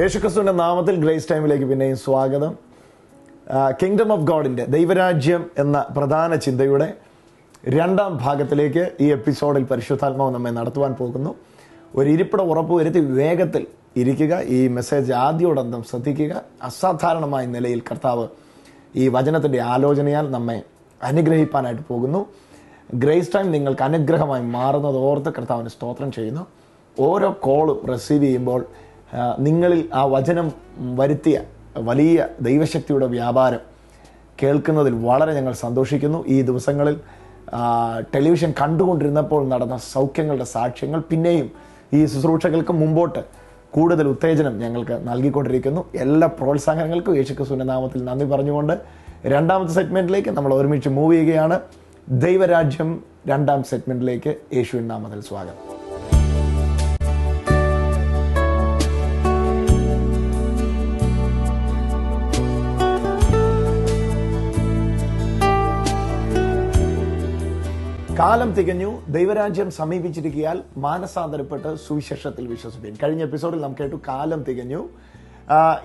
യേശുക്രിസ്തുവിന്റെ നാമത്തിൽ ഗ്രേസ് ടൈമിലേക്ക് പിന്നെയും സ്വാഗതം. കിങ്ഡം ഓഫ് ഗോഡിന്റെ ദൈവരാജ്യം എന്ന പ്രധാന ചിന്തയുടെ രണ്ടാം ഭാഗത്തിലേക്ക് ഈ എപ്പിസോഡിൽ പരിശുദ്ധാത്മാവ് നമ്മെ നടത്തുവാൻ പോകുന്നു. ഒരു ഇരിപ്പിട ഉറപ്പ് വരുത്തി വേഗത്തിൽ ഇരിക്കുക ഈ മെസ്സേജ് ആദ്യോടന്തം ശ്രദ്ധിക്കുക. അസാധാരണമായ നിലയിൽ കർത്താവ് ഈ വചനത്തിന്റെ ആലോചനയാൽ നമ്മെ അനുഗ്രഹിപ്പാനായിട്ട് പോകുന്നു. ഗ്രേസ് ടൈം നിങ്ങൾക്ക് അനുഗ്രഹമായി മാറുന്നത് ഓർത്ത് കർത്താവിന് സ്തോത്രം ചെയ്യുന്നു. ഓരോ കോളും റിസീവ് ചെയ്യുമ്പോൾ നിങ്ങളിൽ ആ വചനം വരുത്തിയ വലിയ ദൈവശക്തിയുടെ വ്യാപാരം കേൾക്കുന്നതിൽ വളരെ ഞങ്ങൾ സന്തോഷിക്കുന്നു. ഈ ദിവസങ്ങളിൽ ടെലിവിഷൻ കണ്ടുകൊണ്ടിരുന്നപ്പോൾ നടന്ന സൗഖ്യങ്ങളുടെ സാക്ഷ്യങ്ങൾ പിന്നെയും ഈ ശുശ്രൂഷകൾക്ക് മുമ്പോട്ട് കൂടുതൽ ഉത്തേജനം ഞങ്ങൾക്ക് നൽകിക്കൊണ്ടിരിക്കുന്നു. എല്ലാ പ്രോത്സാഹനങ്ങൾക്കും യേശുക്രിസ്തുവിന്റെ നാമത്തിൽ നന്ദി പറഞ്ഞുകൊണ്ട് രണ്ടാമത്തെ സെഗ്മെന്റിലേക്ക് നമ്മൾ ഒരുമിച്ച് മൂവ് ചെയ്യുകയാണ്. ദൈവരാജ്യം രണ്ടാം സെഗ്മെന്റിലേക്ക് യേശുവിൻ നാമത്തിൽ സ്വാഗതം. കാലം തികഞ്ഞു ദൈവരാജ്യം സമീപിച്ചിരിക്കിയാൽ മാനസാന്തരപ്പെട്ട് സുവിശേഷത്തിൽ വിശ്വസിപ്പിക്കും. കഴിഞ്ഞ എപ്പിസോഡിൽ നാം കേട്ടു കാലം തികഞ്ഞു.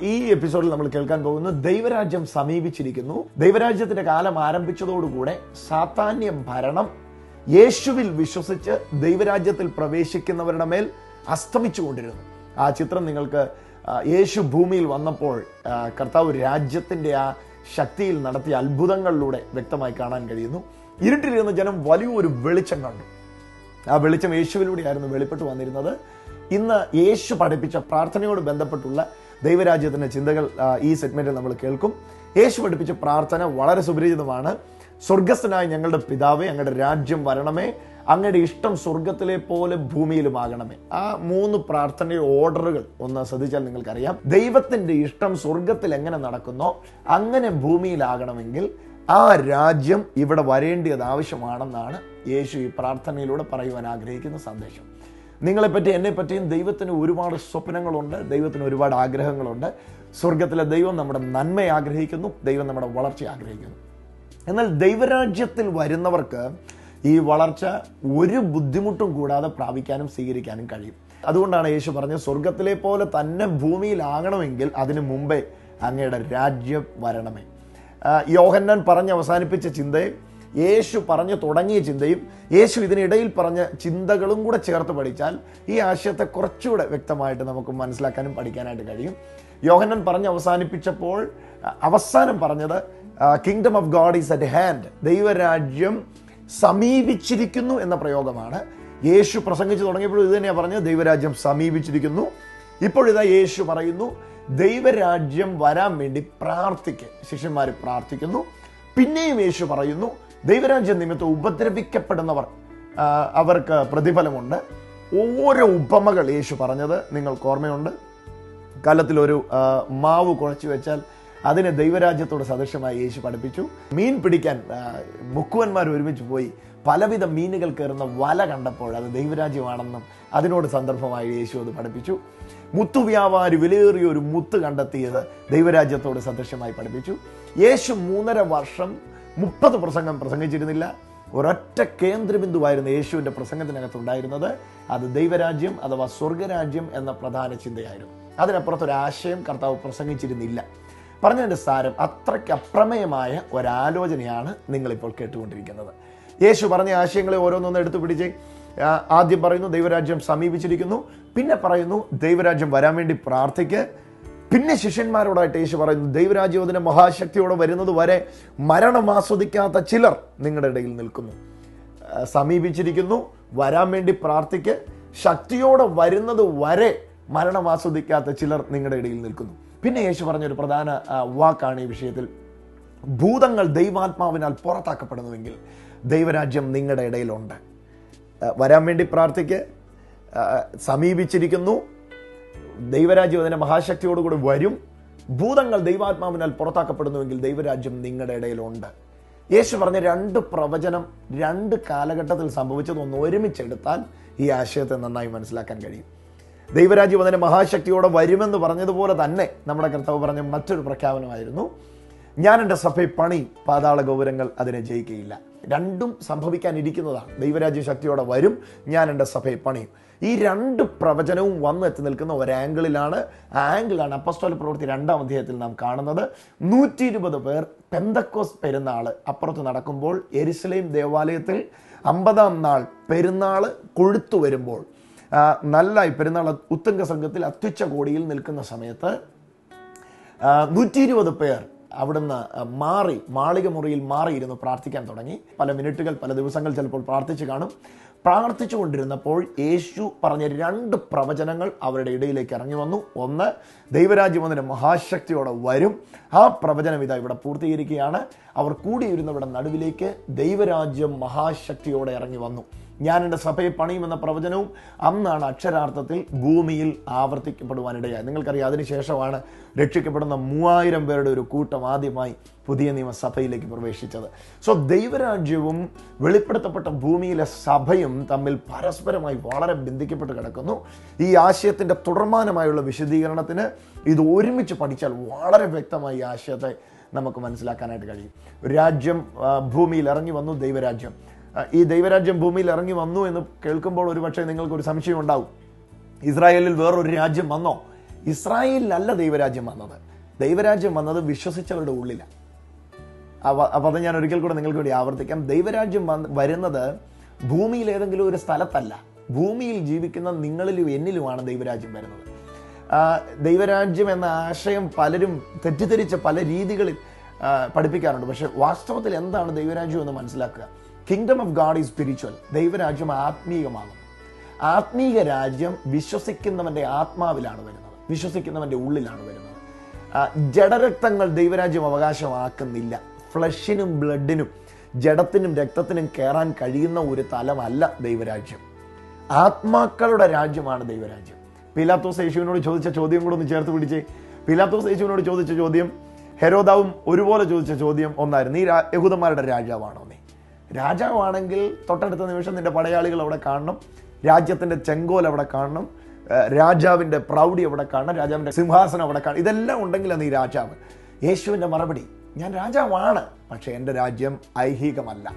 ഈ എപ്പിസോഡിൽ നമ്മൾ കേൾക്കാൻ പോകുന്നു ദൈവരാജ്യം സമീപിച്ചിരിക്കുന്നു. ദൈവരാജ്യത്തിന്റെ കാലം ആരംഭിച്ചതോടുകൂടെ സാത്താന്യ ഭരണം യേശുവിൽ വിശ്വസിച്ച് ദൈവരാജ്യത്തിൽ പ്രവേശിക്കുന്നവരുടെ മേൽ അസ്തമിച്ചുകൊണ്ടിരുന്നു. ആ ചിത്രം നിങ്ങൾക്ക് യേശു ഭൂമിയിൽ വന്നപ്പോൾ കർത്താവ് രാജ്യത്തിന്റെ ആ ശക്തിയിൽ നടത്തിയ അത്ഭുതങ്ങളിലൂടെ വ്യക്തമായി കാണാൻ കഴിയുന്നു. ഇരുട്ടിലിരുന്ന ജനം വലിയൊരു വെളിച്ചം കണ്ടു. ആ വെളിച്ചം യേശുവിലൂടെയായിരുന്നു വെളിപ്പെട്ട് വന്നിരുന്നത്. ഇന്ന് യേശു പഠിപ്പിച്ച പ്രാർത്ഥനയോട് ബന്ധപ്പെട്ടുള്ള ദൈവരാജ്യത്തിന്റെ ചിന്തകൾ ഈ സെഗ്മെന്റിൽ നമ്മൾ കേൾക്കും. യേശു പഠിപ്പിച്ച പ്രാർത്ഥന വളരെ സുപരിചിതമാണ്. സ്വർഗസ്ഥനായ ഞങ്ങളുടെ പിതാവേ അങ്ങയുടെ രാജ്യം വരണമേ. അങ്ങയുടെ ഇഷ്ടം സ്വർഗത്തിലെ പോലെ ഭൂമിയിലുമാകണമേ ആ മൂന്ന് പ്രാർത്ഥനയുടെ ഓർഡറുകൾ ഒന്ന് ശ്രദ്ധിച്ചാൽ നിങ്ങൾക്കറിയാം. ദൈവത്തിന്റെ ഇഷ്ടം സ്വർഗത്തിൽ എങ്ങനെ നടക്കുന്നോ അങ്ങനെ ഭൂമിയിലാകണമെങ്കിൽ ആ രാജ്യം ഇവിടെ വരേണ്ടത് ആവശ്യമാണെന്നാണ് യേശു ഈ പ്രാർത്ഥനയിലൂടെ പറയുവാൻ ആഗ്രഹിക്കുന്ന സന്ദേശം. നിങ്ങളെപ്പറ്റി എന്നെപ്പറ്റിയും ദൈവത്തിന് ഒരുപാട് സ്വപ്നങ്ങളുണ്ട് ദൈവത്തിന് ഒരുപാട് ആഗ്രഹങ്ങളുണ്ട്. സ്വർഗത്തിലെ ദൈവം നമ്മുടെ നന്മ ആഗ്രഹിക്കുന്നു ദൈവം നമ്മുടെ വളർച്ച ആഗ്രഹിക്കുന്നു. എന്നാൽ ദൈവരാജ്യത്തിൽ വരുന്നവർക്ക് ഈ വളർച്ച ഒരു ബുദ്ധിമുട്ടും കൂടാതെ പ്രാപിക്കാനും സ്വീകരിക്കാനും കഴിയും. അതുകൊണ്ടാണ് യേശു പറഞ്ഞത് സ്വർഗത്തിലെ പോലെ തന്നെ ഭൂമിയിലാകണമെങ്കിൽ അതിനു മുമ്പേ അങ്ങയുടെ രാജ്യം വരണമേ. യോഹന്നാൻ പറഞ്ഞ് അവസാനിപ്പിച്ച ചിന്തയും യേശു പറഞ്ഞു തുടങ്ങിയ ചിന്തയും യേശു ഇതിനിടയിൽ പറഞ്ഞ ചിന്തകളും കൂടെ ചേർത്ത് പഠിച്ചാൽ ഈ ആശയത്തെ കുറച്ചുകൂടെ വ്യക്തമായിട്ട് നമുക്ക് മനസ്സിലാക്കാനും പഠിക്കാനായിട്ട് കഴിയും. യോഹന്നൻ പറഞ്ഞ് അവസാനിപ്പിച്ചപ്പോൾ അവസാനം പറഞ്ഞത് kingdom of God is at hand ദൈവരാജ്യം സമീപിച്ചിരിക്കുന്നു എന്ന പ്രയോഗമാണ്. യേശു പ്രസംഗിച്ചു തുടങ്ങിയപ്പോഴും ഇത് തന്നെയാണ് പറഞ്ഞത് ദൈവരാജ്യം സമീപിച്ചിരിക്കുന്നു. ഇപ്പോഴിതാ യേശു പറയുന്നു ദൈവരാജ്യം വരാൻ വേണ്ടി പ്രാർത്ഥിക്കുക ശിഷ്യന്മാർ പ്രാർത്ഥിക്കുന്നു. പിന്നെയും യേശു പറയുന്നു ദൈവരാജ്യം നിമിത്തം ഉപദ്രവിക്കപ്പെടുന്നവർ അവർക്ക് പ്രതിഫലമുണ്ട്. ഓരോ ഉപമകൾ യേശു പറഞ്ഞത് നിങ്ങൾക്ക് ഓർമ്മയുണ്ട്? ഒരു മാവ് കുഴച്ചു വെച്ചാൽ അതിനെ ദൈവരാജ്യത്തോട് സദൃശമായി യേശു പഠിപ്പിച്ചു. മീൻ പിടിക്കാൻ മുക്കുവന്മാർ ഒരുമിച്ച് പോയി പലവിധ മീനുകൾ കയറുന്ന വല കണ്ടപ്പോൾ അത് ദൈവരാജ്യമാണെന്നും അതിനോട് സന്ദർഭമായി യേശു അത് പഠിപ്പിച്ചു. മുത്തു വ്യാപാരി വിലയേറിയ ഒരു മുത്ത് കണ്ടെത്തിയത് ദൈവരാജ്യത്തോട് സദൃശ്യമായി പഠിപ്പിച്ചു. യേശു മൂന്നര വർഷം മുപ്പത് പ്രസംഗം പ്രസംഗിച്ചിരുന്നില്ല. ഒരൊറ്റ കേന്ദ്രബിന്ദുവായിരുന്നു യേശുവിന്റെ പ്രസംഗത്തിനകത്തുണ്ടായിരുന്നത്. അത് ദൈവരാജ്യം അഥവാ സ്വർഗരാജ്യം എന്ന പ്രധാന ചിന്തയായിരുന്നു. അതിനപ്പുറത്തൊരാശയം കർത്താവ് പ്രസംഗിച്ചിരുന്നില്ല. പറഞ്ഞതിന്റെ സാരം അത്രയ്ക്ക് അപ്രമേയമായ ഒരാലോചനയാണ് നിങ്ങളിപ്പോൾ കേട്ടുകൊണ്ടിരിക്കുന്നത്. യേശു പറഞ്ഞ ആശയങ്ങളെ ഓരോന്നൊന്ന് എടുത്തു പിടിച്ച് ആദ്യം പറയുന്നു ദൈവരാജ്യം സമീപിച്ചിരിക്കുന്നു. പിന്നെ പറയുന്നു ദൈവരാജ്യം വരാൻ വേണ്ടി പ്രാർത്ഥിക്ക്. പിന്നെ ശിഷ്യന്മാരോടായിട്ട് യേശു പറയുന്നു ദൈവരാജ്യം അതിന്റെ മഹാശക്തിയോടെ വരുന്നത് വരെ മരണം ആസ്വദിക്കാത്ത ചിലർ നിങ്ങളുടെ ഇടയിൽ നിൽക്കുന്നു. സമീപിച്ചിരിക്കുന്നു വരാൻ വേണ്ടി പ്രാർത്ഥിക്ക്. ശക്തിയോടെ വരുന്നത് വരെ മരണം ആസ്വദിക്കാത്ത ചിലർ നിങ്ങളുടെ ഇടയിൽ നിൽക്കുന്നു. പിന്നെ യേശു പറഞ്ഞൊരു പ്രധാന വാക്കാണ് ഈ വിഷയത്തിൽ. ഭൂതങ്ങൾ ദൈവാത്മാവിനാൽ പുറത്താക്കപ്പെടുന്നുവെങ്കിൽ ദൈവരാജ്യം നിങ്ങളുടെ ഇടയിലുണ്ട്. വരാൻ വേണ്ടി പ്രാർത്ഥിക്ക്. സമീപിച്ചിരിക്കുന്നു. ദൈവരാജ്യം അതിന്റെ മഹാശക്തിയോടുകൂടി വരും. ഭൂതങ്ങൾ ദൈവാത്മാവിനാൽ പുറത്താക്കപ്പെടുന്നുവെങ്കിൽ ദൈവരാജ്യം നിങ്ങളുടെ ഇടയിലുണ്ട്. യേശു പറഞ്ഞ രണ്ട് പ്രവചനം രണ്ട് കാലഘട്ടത്തിൽ സംഭവിച്ചത് ഒന്ന് ഒരുമിച്ചെടുത്താൽ ഈ ആശയത്തെ നന്നായി മനസ്സിലാക്കാൻ കഴിയും. ദൈവരാജ്യം അതിന്റെ മഹാശക്തിയോടെ വരുമെന്ന് പറഞ്ഞതുപോലെ തന്നെ നമ്മുടെ കർത്താവ് പറഞ്ഞ മറ്റൊരു പ്രഖ്യാപനമായിരുന്നു. ഞാൻ എന്റെ സഭയെ പണി പാതാള ഗൗരങ്ങൾ അതിനെ ജയിക്കുകയില്ല. രണ്ടും സംഭവിക്കാനിരിക്കുന്നതാണ്. ദൈവരാജ്യ ശക്തിയോടെ വരും ഞാൻ എന്റെ സഭയെ പണിയും. ഈ രണ്ട് പ്രവചനവും വന്ന് എത്തി നിൽക്കുന്ന ഒരാംഗിളിലാണ് ആംഗിളാണ് അപ്പസ്റ്റോല പ്രവൃത്തി രണ്ടാം അധ്യായത്തിൽ നാം കാണുന്നത്. നൂറ്റി ഇരുപത് പേർ പെന്തക്കോസ് പെരുന്നാൾ അപ്പുറത്ത് നടക്കുമ്പോൾ എരുസലേം ദേവാലയത്തിൽ അമ്പതാം നാൾ പെരുന്നാൾ കൊഴുത്തു വരുമ്പോൾ നല്ല പെരുന്നാൾ ഉത്തുംഗ സംഘത്തിൽ അത്യുച്ച കോടിയിൽ നിൽക്കുന്ന സമയത്ത് നൂറ്റി ഇരുപത് പേർ അവിടുന്ന് മാറി മാളിക മുറിയിൽ മാറിയിരുന്ന് പ്രാർത്ഥിക്കാൻ തുടങ്ങി. പല മിനിറ്റുകൾ പല ദിവസങ്ങൾ ചിലപ്പോൾ പ്രാർത്ഥിച്ചു കാണും. പ്രാർത്ഥിച്ചു കൊണ്ടിരുന്നപ്പോൾ യേശു പറഞ്ഞ രണ്ട് പ്രവചനങ്ങൾ അവരുടെ ഇടയിലേക്ക് ഇറങ്ങി വന്നു. ഒന്ന് ദൈവരാജ്യം അതിന്റെ മഹാശക്തിയോടെ വരും. ആ പ്രവചനം ഇതാ ഇവിടെ പൂർത്തീകരിക്കുകയാണ്. അവർ കൂടിയിരുന്നവിടെ നടുവിലേക്ക് ദൈവരാജ്യം മഹാശക്തിയോടെ ഇറങ്ങി വന്നു. ഞാൻ എന്റെ സഭയെ പണിയുമെന്ന പ്രവചനവും അന്നാണ് അക്ഷരാർത്ഥത്തിൽ ഭൂമിയിൽ ആവർത്തിക്കപ്പെടുവാനിടയായി. നിങ്ങൾക്കറിയാം അതിനുശേഷമാണ് രക്ഷിക്കപ്പെടുന്ന മൂവായിരം പേരുടെ ഒരു കൂട്ടം ആദ്യമായി പുതിയ നിയമസഭയിലേക്ക് പ്രവേശിച്ചത്. സോ ദൈവരാജ്യവും വെളിപ്പെടുത്തപ്പെട്ട ഭൂമിയിലെ സഭയും തമ്മിൽ പരസ്പരമായി വളരെ ബന്ധിക്കപ്പെട്ട് കിടക്കുന്നു. ഈ ആശയത്തിന്റെ തുടർമാനമായുള്ള വിശദീകരണത്തിന് ഇത് ഒരുമിച്ച് പഠിച്ചാൽ വളരെ വ്യക്തമായി ഈ ആശയത്തെ നമുക്ക് മനസ്സിലാക്കാനായിട്ട് കഴിയും. രാജ്യം ഭൂമിയിൽ ഇറങ്ങി വന്നു ദൈവരാജ്യം. ഈ ദൈവരാജ്യം ഭൂമിയിൽ ഇറങ്ങി വന്നു എന്ന് കേൾക്കുമ്പോൾ ഒരുപക്ഷെ നിങ്ങൾക്ക് ഒരു സംശയം ഉണ്ടാവും. ഇസ്രായേലിൽ വേറൊരു രാജ്യം വന്നോ? ഇസ്രായേലിലല്ല ദൈവരാജ്യം വന്നത്. ദൈവരാജ്യം വന്നത് വിശ്വസിച്ചവരുടെ ഉള്ളിലാണ് അപ്പം അത് ഞാൻ ഒരിക്കൽ കൂടെ നിങ്ങൾക്ക് വേണ്ടി ആവർത്തിക്കാം. ദൈവരാജ്യം വരുന്നത് ഭൂമിയിൽ ഏതെങ്കിലും ഒരു സ്ഥലത്തല്ല. ഭൂമിയിൽ ജീവിക്കുന്ന നിങ്ങളിലും എന്നിലുമാണ് ദൈവരാജ്യം വരുന്നത്. ദൈവരാജ്യം എന്ന ആശയം പലരും തെറ്റിദ്ധരിച്ച പല രീതികളിൽ പഠിപ്പിക്കാറുണ്ട്. പക്ഷെ വാസ്തവത്തിൽ എന്താണ് ദൈവരാജ്യം എന്ന് മനസ്സിലാക്കുക? Kingdom of God is spiritual ദൈവരാജ്യം ആത്മീയമാണ് ആത്മീയ രാജ്യം വിശ്വസിക്കുന്നവന്റെ ആത്മാവിലാണ് വരുന്നത്. വിശ്വസിക്കുന്നവന്റെ ഉള്ളിലാണ് വരുന്നത്. ജഡരക്തങ്ങൾ ദൈവരാജ്യം അവകാശമാക്കുന്നില്ല. ഫ്ലഷിനും ബ്ലഡിനും ജഡത്തിനും രക്തത്തിനും കയറാൻ കഴിയുന്ന ഒരു തലമല്ല ദൈവരാജ്യം. ആത്മാക്കളുടെ രാജ്യമാണ് ദൈവരാജ്യം. പിലാത്തോസ് യേശുവിനോട് ചോദിച്ച ചോദ്യം കൂടെ ഒന്ന് ചേർത്ത് പിടിച്ചേ. പിലാത്തോസ് യേശുവിനോട് ചോദിച്ച ചോദ്യം ഹെരോദാവും ഒരുപോലെ ചോദിച്ച ചോദ്യം ഒന്നായിരുന്നു. നീ യഹൂദന്മാരുടെ രാജാവാണോ നീ? രാജാവാണെങ്കിൽ തൊട്ടടുത്ത നിമിഷം നിന്റെ പടയാളികൾ അവിടെ കാണണം. രാജ്യത്തിന്റെ ചെങ്കോൽ അവിടെ കാണണം. രാജാവിന്റെ പ്രൗഢി അവിടെ കാണണം. രാജാവിന്റെ സിംഹാസനം അവിടെ കാണണം. ഇതെല്ലാം ഉണ്ടെങ്കിലാണ് ഈ രാജാവ്. യേശുവിന്റെ മറുപടി ഞാൻ രാജാവാണ് പക്ഷേ എന്റെ രാജ്യം ഐഹികമല്ല.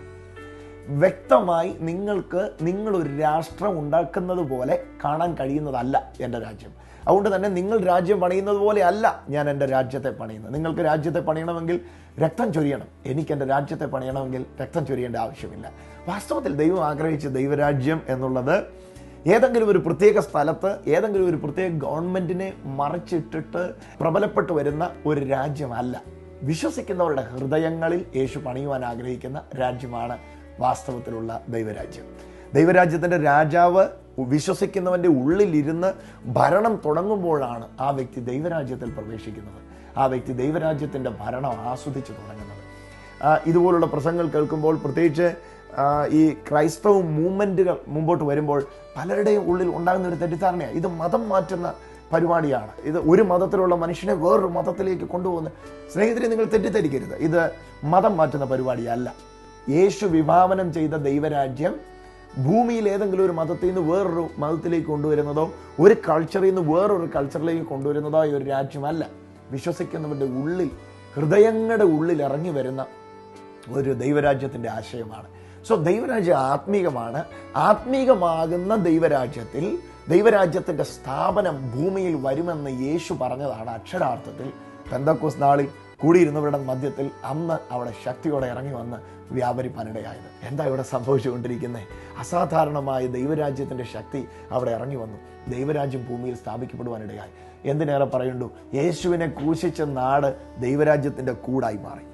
വ്യക്തമായി നിങ്ങൾക്ക് നിങ്ങളൊരു രാഷ്ട്രം ഉണ്ടാക്കുന്നത് പോലെ കാണാൻ കഴിയുന്നതല്ല എന്റെ രാജ്യം. അതുകൊണ്ട് തന്നെ നിങ്ങൾ രാജ്യം പണിയുന്നത് പോലെ അല്ല ഞാൻ എന്റെ രാജ്യത്തെ പണിയുന്നത്. നിങ്ങൾക്ക് രാജ്യത്തെ പണിയണമെങ്കിൽ രക്തം ചൊരിയണം. എനിക്ക് എന്റെ രാജ്യത്തെ പണിയണമെങ്കിൽ രക്തം ചൊരിയേണ്ട ആവശ്യമില്ല. വാസ്തവത്തിൽ ദൈവം ആഗ്രഹിച്ച ദൈവരാജ്യം എന്നുള്ളത് ഏതെങ്കിലും ഒരു പ്രത്യേക സ്ഥലത്ത് ഏതെങ്കിലും ഒരു പ്രത്യേക ഗവൺമെന്റിനെ മറിച്ചിട്ടിട്ട് പ്രബലപ്പെട്ടു വരുന്ന ഒരു രാജ്യമല്ല. വിശ്വസിക്കുന്നവരുടെ ഹൃദയങ്ങളിൽ യേശു പണിയുവാൻ ആഗ്രഹിക്കുന്ന രാജ്യമാണ് വാസ്തവത്തിലുള്ള ദൈവരാജ്യം. ദൈവരാജ്യത്തിന്റെ രാജാവ് വിശ്വസിക്കുന്നവന്റെ ഉള്ളിലിരുന്ന് ഭരണം തുടങ്ങുമ്പോഴാണ് ആ വ്യക്തി ദൈവരാജ്യത്തിൽ പ്രവേശിക്കുന്നത്. ആ വ്യക്തി ദൈവരാജ്യത്തിന്റെ ഭരണം ആസ്വദിച്ച് തുടങ്ങുന്നത്. ഇതുപോലുള്ള പ്രസംഗങ്ങൾ കേൾക്കുമ്പോൾ പ്രത്യേകിച്ച് ഈ ക്രൈസ്തവ മൂവ്മെന്റുകൾ മുമ്പോട്ട് വരുമ്പോൾ പലരുടെയും ഉള്ളിൽ ഉണ്ടാകുന്ന ഒരു തെറ്റിദ്ധാരണയാണ്. ഇത് മതം മാറ്റുന്ന പരിപാടിയാണ്. ഇത് ഒരു മതത്തിലുള്ള മനുഷ്യനെ വേറൊരു മതത്തിലേക്ക് കൊണ്ടുപോകുന്ന സ്നേഹിതരെ നിങ്ങൾ തെറ്റിദ്ധരിക്കരുത്. ഇത് മതം മാറ്റുന്ന പരിപാടിയല്ല. യേശു വിഭാവനം ചെയ്ത ദൈവരാജ്യം ഭൂമിയിൽ ഏതെങ്കിലും ഒരു മതത്തിൽ നിന്ന് വേറൊരു മതത്തിലേക്ക് കൊണ്ടുവരുന്നതോ ഒരു കൾച്ചറിൽ നിന്ന് വേറൊരു കൾച്ചറിലേക്ക് കൊണ്ടുവരുന്നതോ ഈ ഒരു രാജ്യമല്ല. വിശ്വസിക്കുന്നവരുടെ ഉള്ളിൽ ഹൃദയങ്ങളുടെ ഉള്ളിൽ ഇറങ്ങി വരുന്ന ഒരു ദൈവരാജ്യത്തിന്റെ ആശയമാണ്. സോ ദൈവരാജ്യം ആത്മീകമാണ്. ആത്മീകമാകുന്ന ദൈവരാജ്യത്തിൽ ദൈവരാജ്യത്തിന്റെ സ്ഥാപനം ഭൂമിയിൽ വരുമെന്ന് യേശു പറഞ്ഞതാണ് അക്ഷരാർത്ഥത്തിൽ. പെന്തക്കോസ് നാളിൽ കൂടിയിരുന്നവരുടെ മധ്യത്തിൽ അന്ന് അവിടെ ശക്തിയോടെ ഇറങ്ങി വന്ന് വ്യാപരിപ്പാനിടയായത് എന്താ ഇവിടെ സംഭവിച്ചുകൊണ്ടിരിക്കുന്നത് അസാധാരണമായ ദൈവരാജ്യത്തിന്റെ ശക്തി അവിടെ ഇറങ്ങി വന്നു. ദൈവരാജ്യം ഭൂമിയിൽ സ്ഥാപിക്കപ്പെടുവാനിടയായി. എന്തിനേറെ പറയുന്നു യേശുവിനെ ക്രൂശിച്ച നാട് ദൈവരാജ്യത്തിന്റെ കൂടായി മാറി.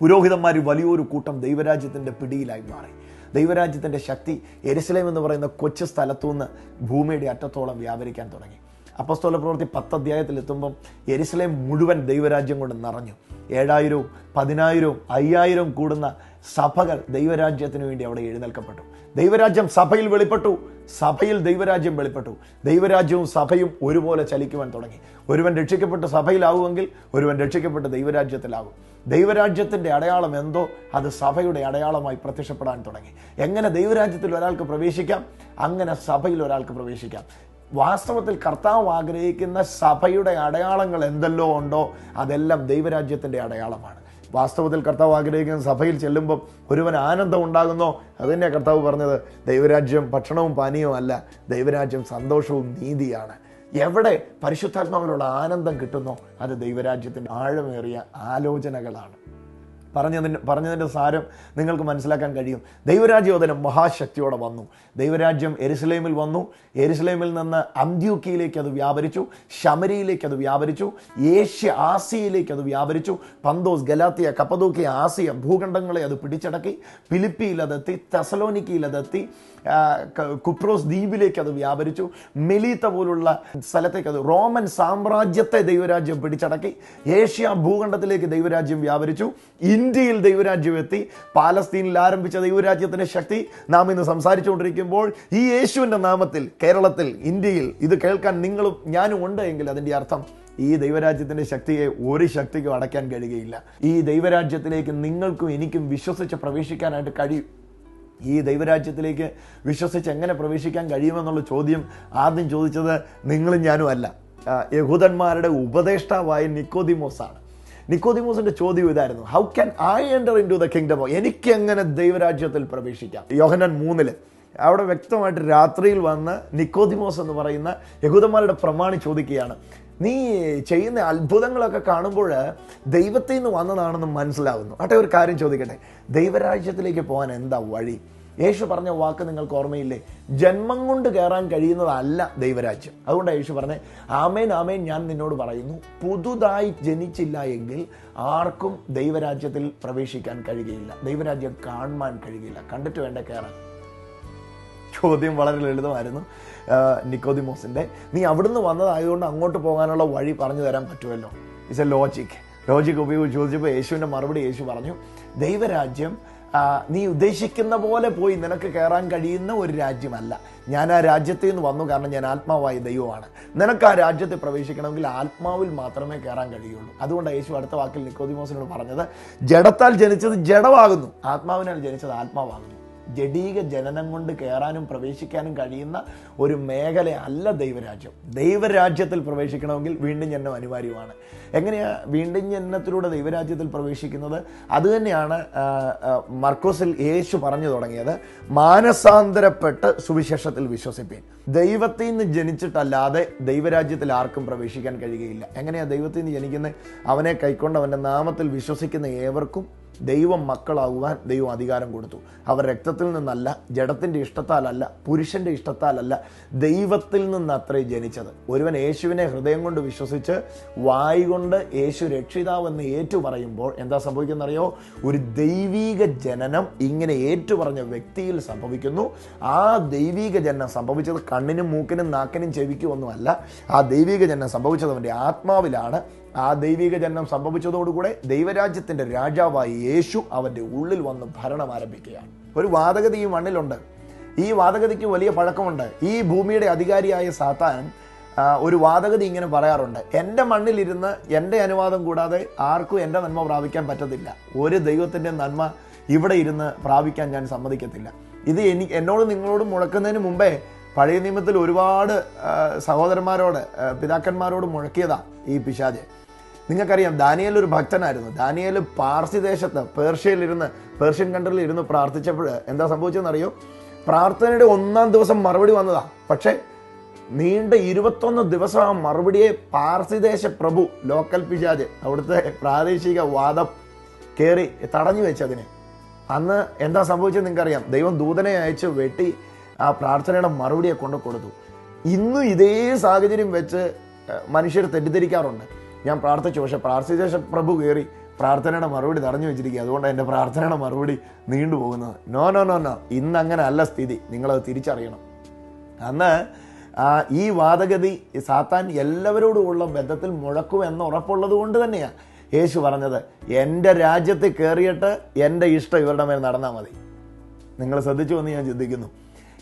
പുരോഹിതന്മാർ വലിയൊരു കൂട്ടം ദൈവരാജ്യത്തിന്റെ പിടിയിലായി മാറി. ദൈവരാജ്യത്തിന്റെ ശക്തി എരുസലേം എന്ന് പറയുന്ന കൊച്ചു സ്ഥലത്തുനിന്ന് ഭൂമിയുടെ അറ്റത്തോളം വ്യാപരിക്കാൻ തുടങ്ങി. അപ്പസ്തോല പ്രവൃത്തി പത്ത് അധ്യായത്തിൽ എത്തുമ്പം എരുസലേം മുഴുവൻ ദൈവരാജ്യം കൊണ്ട് നിറഞ്ഞു. ഏഴായിരവും പതിനായിരവും അയ്യായിരവും കൂടുന്ന സഭകൾ ദൈവരാജ്യത്തിന് വേണ്ടി അവിടെ എഴുന്നേൽക്കപ്പെട്ടു. ദൈവരാജ്യം സഭയിൽ വെളിപ്പെട്ടു. സഭയിൽ ദൈവരാജ്യം വെളിപ്പെട്ടു. ദൈവരാജ്യവും സഭയും ഒരുപോലെ ചലിക്കുവാൻ തുടങ്ങി. ഒരുവൻ രക്ഷിക്കപ്പെട്ട് സഭയിലാവുമെങ്കിൽ ഒരുവൻ രക്ഷിക്കപ്പെട്ട് ദൈവരാജ്യത്തിലാകും. ദൈവരാജ്യത്തിന്റെ അടയാളം എന്തോ അത് സഭയുടെ അടയാളമായി പ്രത്യക്ഷപ്പെടാൻ തുടങ്ങി. എങ്ങനെ ദൈവരാജ്യത്തിൽ ഒരാൾക്ക് പ്രവേശിക്കാം? അങ്ങനെ സഭയിൽ ഒരാൾക്ക് പ്രവേശിക്കാം. വാസ്തവത്തിൽ കർത്താവ് ആഗ്രഹിക്കുന്ന സഭയുടെ അടയാളങ്ങൾ എന്തെല്ലോ ഉണ്ടോ അതെല്ലാം ദൈവരാജ്യത്തിന്റെ അടയാളമാണ്. വാസ്തവത്തിൽ കർത്താവ് ആഗ്രഹിക്കുന്ന സഭയിൽ ചെല്ലുമ്പം ഒരുവൻ ആനന്ദം ഉണ്ടാകുന്നോ? അതുതന്നെയാണ് കർത്താവ് പറഞ്ഞത്. ദൈവരാജ്യം ഭക്ഷണവും പാനീയവും അല്ല ദൈവരാജ്യം സന്തോഷവും നീതിയാണ്. എവിടെ പരിശുദ്ധാത്മാവിലുള്ള ആനന്ദം കിട്ടുന്നോ? അത് ദൈവരാജ്യത്തിന്റെ ആഴമേറിയ ആലോചനകളാണ്. പറഞ്ഞതിന് പറഞ്ഞതിന്റെ സാരം നിങ്ങൾക്ക് മനസ്സിലാക്കാൻ കഴിയും. ദൈവരാജ്യോധനം മഹാശക്തിയോടെ വന്നു. ദൈവരാജ്യം എരുസലേമിൽ വന്നു. എരുസലേമിൽ നിന്ന് അന്ത്യൂക്കിയിലേക്ക് അത് വ്യാപരിച്ചു. ശമരിയിലേക്ക് അത് വ്യാപരിച്ചു. ഏഷ്യ ആസിയയിലേക്ക് അത് വ്യാപരിച്ചു. പന്തോസ് ഗലാത്തിയ കപ്പതൂക്കിയ ആസിയ ഭൂഖണ്ഡങ്ങളെ അത് പിടിച്ചടക്കി. ഫിലിപ്പിയിൽ അതെത്തി. തെസലോനിക്കയിൽ അതെത്തി. കുപ്രോസ് ദ്വീപിലേക്ക് അത് വ്യാപരിച്ചു. മെലീത്ത പോലുള്ള സ്ഥലത്തേക്ക് അത് റോമൻ സാമ്രാജ്യത്തെ ദൈവരാജ്യം പിടിച്ചടക്കി. ഏഷ്യ ഭൂഖണ്ഡത്തിലേക്ക് ദൈവരാജ്യം വ്യാപരിച്ചു. ഇന്ത്യയിൽ ദൈവരാജ്യം എത്തി പാലസ്തീനിൽ ആരംഭിച്ച ദൈവരാജ്യത്തിന്റെ ശക്തി നാം ഇന്ന് സംസാരിച്ചുകൊണ്ടിരിക്കുമ്പോൾ ഈ യേശുവിന്റെ നാമത്തിൽ കേരളത്തിൽ ഇന്ത്യയിൽ ഇത് കേൾക്കാൻ നിങ്ങളും ഞാനും ഉണ്ട് എങ്കിൽ അതിന്റെ അർത്ഥം ഈ ദൈവരാജ്യത്തിന്റെ ശക്തിയെ ഒരു ശക്തിക്കും അടയ്ക്കാൻ കഴിയുകയില്ല. ഈ ദൈവരാജ്യത്തിലേക്ക് നിങ്ങൾക്കും എനിക്കും വിശ്വസിച്ച് പ്രവേശിക്കാനായിട്ട് കഴിയും. ഈ ദൈവരാജ്യത്തിലേക്ക് വിശ്വസിച്ച് എങ്ങനെ പ്രവേശിക്കാൻ കഴിയുമെന്നുള്ള ചോദ്യം ആദ്യം ചോദിച്ചത് നിങ്ങളും ഞാനും അല്ല. യഹൂദന്മാരുടെ ഉപദേഷ്ടാവായ നിക്കോദിമോസ് ആണ് നിക്കോദിമോസിന്റെ ചോദ്യം ഇതായിരുന്നു. How can I enter into the kingdom എനിക്ക് എങ്ങനെ ദൈവരാജ്യത്തിൽ പ്രവേശിക്കാം? യോഹനൻ മൂന്നിൽ. അവിടെ വ്യക്തമായിട്ട് രാത്രിയിൽ വന്ന് നിക്കോദിമോസ് എന്ന് പറയുന്ന യഹൂദന്മാരുടെ പ്രമാണി ചോദിക്കുകയാണ്. നീ ചെയ്യുന്ന അത്ഭുതങ്ങളൊക്കെ കാണുമ്പോൾ ദൈവത്തിൽ നിന്ന് വന്നതാണെന്ന് മനസ്സിലാവുന്നു. ആട്ടെ ഒരു കാര്യം ചോദിക്കട്ടെ. ദൈവരാജ്യത്തിലേക്ക് പോകാൻ എന്താ വഴി? യേശു പറഞ്ഞ വാക്ക് നിങ്ങൾക്ക് ഓർമ്മയില്ലേ? ജന്മം കൊണ്ട് കയറാൻ കഴിയുന്നതല്ല ദൈവരാജ്യം. അതുകൊണ്ട് യേശു പറഞ്ഞേ ആമേൻ ആമേൻ ഞാൻ നിന്നോട് പറയുന്നു. പുതുതായി ജനിച്ചില്ല എങ്കിൽ ആർക്കും ദൈവരാജ്യത്തിൽ പ്രവേശിക്കാൻ കഴിയുകയില്ല. ദൈവരാജ്യം കാണുവാൻ കഴിയുകയില്ല. കണ്ടിട്ട് വേണ്ട കയറാൻ? ചോദ്യം വളരെ ലളിതമായിരുന്നു. നിക്കോദിമോസിന്റെ നീ അവിടുന്ന് വന്നതായതുകൊണ്ട് അങ്ങോട്ട് പോകാനുള്ള വഴി പറഞ്ഞു തരാൻ പറ്റുമല്ലോ? ഇറ്റ്സ് എ ലോജിക് ലോജിക് ഉപയോഗിച്ച് ചോദിച്ചപ്പോൾ യേശുവിന്റെ മറുപടി യേശു പറഞ്ഞു ദൈവരാജ്യം നീ ഉദ്ദേശിക്കുന്ന പോലെ പോയി നിനക്ക് കയറാൻ കഴിയുന്ന ഒരു രാജ്യമല്ല. ഞാൻ ആ രാജ്യത്തിൽ നിന്ന് വന്നു കാരണം ഞാൻ ആത്മാവായ ദൈവമാണ്. നിനക്ക് ആ രാജ്യത്തിൽ പ്രവേശിക്കണമെങ്കിൽ ആത്മാവിൽ മാത്രമേ കയറാൻ കഴിയുള്ളൂ. അതുകൊണ്ട് യേശു അടുത്ത വാക്കിൽ നിക്കോദിമോസിനോട് പറഞ്ഞത് ജഡത്താൽ ജനിച്ചത് ജഡമാകുന്നു. ആത്മാവിനാൽ ജനിച്ചത് ആത്മാവാകുന്നു. ജഡീക ജനനം കൊണ്ട് കയറാനും പ്രവേശിക്കാനും കഴിയുന്ന ഒരു മേഖല അല്ല ദൈവരാജ്യം. ദൈവരാജ്യത്തിൽ പ്രവേശിക്കണമെങ്കിൽ വീണ്ടും ജനനം അനിവാര്യമാണ്. എങ്ങനെയാ വീണ്ടും ജനനത്തിലൂടെ ദൈവരാജ്യത്തിൽ പ്രവേശിക്കുന്നത്? അതുതന്നെയാണ് മർക്കോസിൽ യേശു പറഞ്ഞു തുടങ്ങിയത്. മാനസാന്തരപ്പെട്ട് സുവിശേഷത്തിൽ വിശ്വസിപ്പീൻ. ദൈവത്തിൽ നിന്ന് ജനിച്ചിട്ടല്ലാതെ ദൈവരാജ്യത്തിൽ ആർക്കും പ്രവേശിക്കാൻ കഴിയുകയില്ല. എങ്ങനെയാണ് ദൈവത്തിൽ നിന്ന് ജനിക്കുന്നത് അവനെ കൈക്കൊണ്ട് അവന്റെ നാമത്തിൽ വിശ്വസിക്കുന്ന ഏവർക്കും ദൈവം മക്കളാകുവാൻ ദൈവം അധികാരം കൊടുത്തു. അവർ രക്തത്തിൽ നിന്നല്ല ജഡത്തിന്റെ ഇഷ്ടത്താലല്ല പുരുഷന്റെ ഇഷ്ടത്താലല്ല ദൈവത്തിൽ നിന്ന് അത്രേ ജനിച്ചത്. ഒരുവൻ യേശുവിനെ ഹൃദയം കൊണ്ട് വിശ്വസിച്ച് വായി കൊണ്ട് യേശു രക്ഷിതാവെന്ന് ഏറ്റു പറയുമ്പോൾ എന്താ സംഭവിക്കുന്നറിയോ? ഒരു ദൈവീക ജനനം ഇങ്ങനെ ഏറ്റുപറഞ്ഞ വ്യക്തിയിൽ സംഭവിക്കുന്നു. ആ ദൈവീക ജനനം സംഭവിച്ചത് കണ്ണിനും മൂക്കിനും നാക്കിനും ചെവിക്കും ഒന്നുമല്ല. ആ ദൈവീക ജനനം സംഭവിച്ചത് അവന്റെ ആത്മാവിലാണ്. ആ ദൈവിക ജനനം സംഭവിച്ചതോടുകൂടെ ദൈവരാജ്യത്തിന്റെ രാജാവായി യേശു അവന്റെ ഉള്ളിൽ വന്ന് ഭരണം ആരംഭിക്കുകയാണ്. ഒരു വാദഗതി ഈ മണ്ണിലുണ്ട്. ഈ വാദഗതിക്ക് വലിയ പഴക്കമുണ്ട്. ഈ ഭൂമിയുടെ അധികാരിയായ സാത്താൻ ഒരു വാദഗതി ഇങ്ങനെ പറയാറുണ്ട്. എന്റെ മണ്ണിലിരുന്ന് എന്റെ അനുവാദം കൂടാതെ ആർക്കും എന്റെ നന്മ പ്രാപിക്കാൻ പറ്റത്തില്ല. ഒരു ദൈവത്തിന്റെ നന്മ ഇവിടെ ഇരുന്ന് പ്രാപിക്കാൻ ഞാൻ സമ്മതിക്കത്തില്ല. ഇത് എനിക്ക് എന്നോട് നിങ്ങളോട് മുഴക്കുന്നതിന് മുമ്പേ പഴയ നിയമത്തിൽ ഒരുപാട് സഹോദരന്മാരോട് പിതാക്കന്മാരോട് മുഴക്കിയതാണ് ഈ പിശാജ് നിങ്ങൾക്കറിയാം ദാനിയേൽ ഒരു ഭക്തനായിരുന്നു. ദാനിയേൽ പാർസി ദേശത്ത് പേർഷ്യയിലിരുന്ന് പേർഷ്യൻ കൺട്രിയിൽ ഇരുന്ന് പ്രാർത്ഥിച്ചപ്പോൾ എന്താ സംഭവിച്ചതെന്നറിയോ പ്രാർത്ഥനയുടെ ഒന്നാം ദിവസം മറുപടി വന്നതാ. പക്ഷേ നീണ്ട ഇരുപത്തൊന്ന് ദിവസം ആ മറുപടിയെ പാർസിദേശ പ്രഭു ലോക്കൽ പിജാജ് അവിടുത്തെ പ്രാദേശിക വാദം കയറി തടഞ്ഞു വെച്ചതിനെ. അന്ന് എന്താ സംഭവിച്ചത് നിങ്ങൾക്കറിയാം? ദൈവം ദൂതനെ അയച്ച് വെട്ടി ആ പ്രാർത്ഥനയുടെ മറുപടിയെ കൊണ്ടു കൊടുത്തു. ഇന്നും ഇതേ സാഹചര്യം വെച്ച് മനുഷ്യർ തെറ്റിദ്ധരിക്കാറുണ്ട്. ഞാൻ പ്രാർത്ഥിച്ചു പക്ഷെ പ്രാർത്ഥിച്ച ശേഷം പ്രഭു കയറി പ്രാർത്ഥനയുടെ മറുപടി തടഞ്ഞു വെച്ചിരിക്കുക അതുകൊണ്ട് എന്റെ പ്രാർത്ഥനയുടെ മറുപടി നീണ്ടുപോകുന്നത് നോ നോ നോ നോ. ഇന്ന് അങ്ങനെ അല്ല സ്ഥിതി. നിങ്ങളത് തിരിച്ചറിയണം. അന്ന് ഈ വാദഗതി സാത്താൻ എല്ലാവരോടുമുള്ള ബന്ധത്തിൽ മുഴക്കും എന്ന് ഉറപ്പുള്ളത് കൊണ്ട് തന്നെയാണ് യേശു പറഞ്ഞത്. എന്റെ രാജ്യത്തിൽ കയറിയിട്ട് എന്റെ ഇഷ്ടം ഇവരുടെ മേൽ നടന്നാൽ മതി. നിങ്ങൾ ശ്രദ്ധിച്ചു എന്ന് ഞാൻ ചിന്തിക്കുന്നു.